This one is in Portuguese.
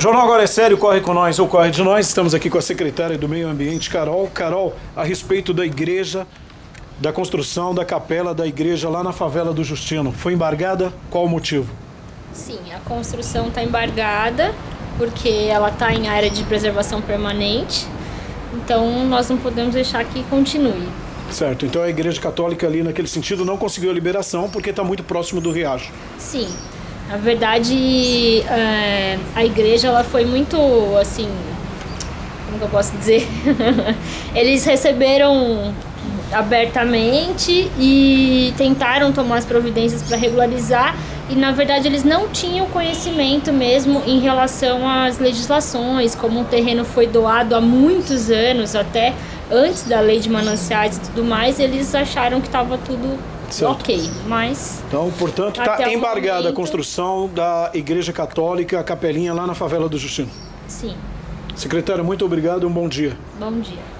Jornal Agora é Sério, corre com nós ou corre de nós. Estamos aqui com a secretária do Meio Ambiente, Carol. Carol, a respeito da igreja, da construção da capela da igreja lá na favela do Justino. Foi embargada? Qual o motivo? Sim, a construção está embargada porque ela está em área de preservação permanente. Então nós não podemos deixar que continue. Certo, então a Igreja Católica ali naquele sentido não conseguiu a liberação porque está muito próximo do riacho. Sim, na verdade é, a igreja ela foi muito assim, como que eu posso dizer? Eles receberam abertamente e tentaram tomar as providências para regularizar e na verdade eles não tinham conhecimento mesmo em relação às legislações, como o terreno foi doado há muitos anos, até antes da lei de mananciais e tudo mais, eles acharam que estava tudo certo. ok, mas... Então, portanto, está embargada momento... a construção da Igreja Católica, a capelinha lá na favela do Justino. Sim. Secretário, muito obrigado e um bom dia. Bom dia.